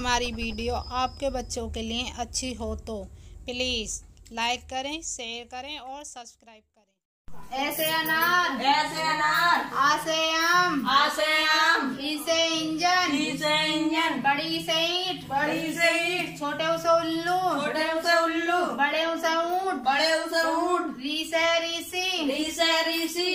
हमारी वीडियो आपके बच्चों के लिए अच्छी हो तो। प्लीज़ लाइक करें शेयर करें और सब्सक्राइब करें। ऐसे अनार। ऐसे अनार। आसे आम। आसे आम। इसे इंजन। इसे इंजन। बड़ी से ईट। बड़ी से ईट। छोटे उसे उल्लू। छोटे उसे उल्लू। बड़े उसे ऊँट। बड़े उसे ऊँट। री से ऋषि री से ऋषि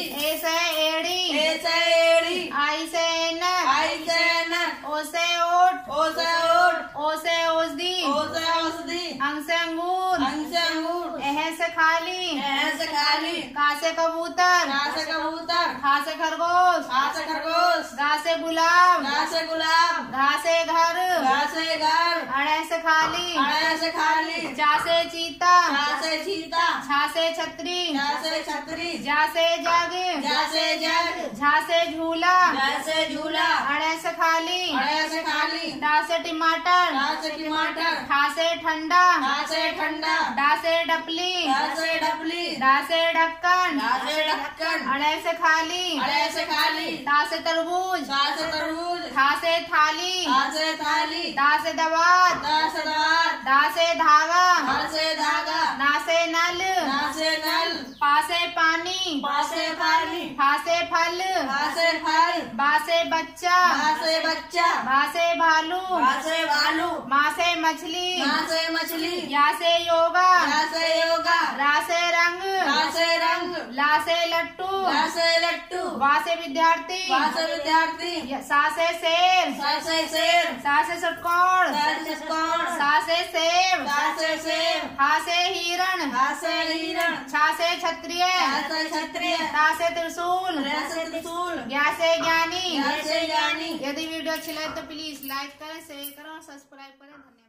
से खाली। से खाली। का से कबूतर। का से कबूतर। खा से खरगोश। खा से खरगोश। गा से गुलाब। घा से गुलाब। घा से घर। गा से घर। अड़े से खाली। अड़े से खाली। चा से चीता। चा से चीता। छा से छतरी। जा से छतरी। जा से जग। जा से जग। झा से झूला। जा से झूला। अड़े से खाली। से टमाटर टा से टमाटर से ठंडा से ठंडा डा से डपली टा से डबली डा से ढक्कन से ढक्कन अड़े से खाली अड़े से खाली से तरबूज से तरबूज खासे से थाली से थाली दा से दवात टा से धागा से धागा पानी। पा से पानी फा फल। पा फल। बा से बच्चा। पा बच्चा। भा से भालू। पा भालू। मासे मछली। माँ से मछली। या से योगा। या से योगा। रा से रंग। रा से रंग। ला से लट्टू। ला से लट्टू। वा से विद्यार्थी। पा से विद्यार्थी। या- सा से शेर। सा से शेर। सा से षटकोण सा से कौन सा से सेब सा। से हिरण हा से हिरण छा से क्षत्रिय। ता त्रिशूल। रा त्रिशूल। ज्ञा से ज्ञानी ज्ञानी। यदि वीडियो अच्छी लगे तो प्लीज़ लाइक करें शेयर करें और सब्सक्राइब करें। धन्यवाद।